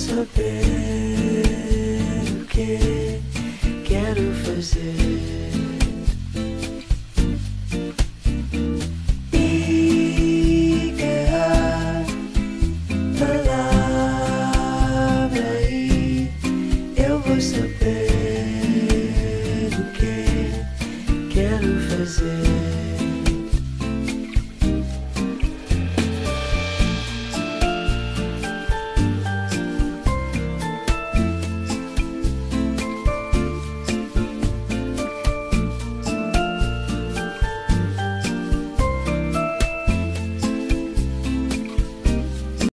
saber o que quero fazer. saber o que quero fazer.